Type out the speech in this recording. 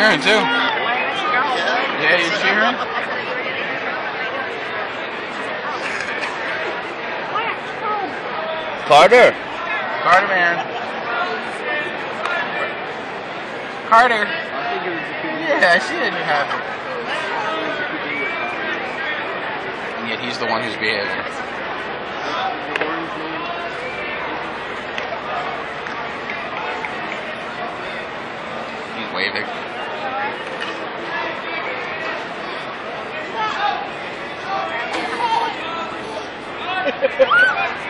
cheering too. Yeah, you're cheering? Carter. Carter, man. Carter. Yeah, she didn't have it. And yet he's the one who's behaving. He's waving. Yeah.